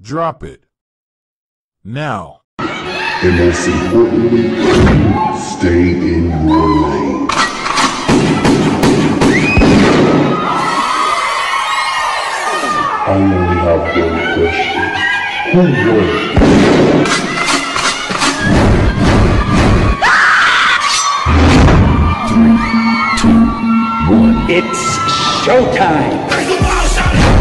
Drop it. Now. And most importantly, stay in your lane. I only have one question. Who won? It's showtime!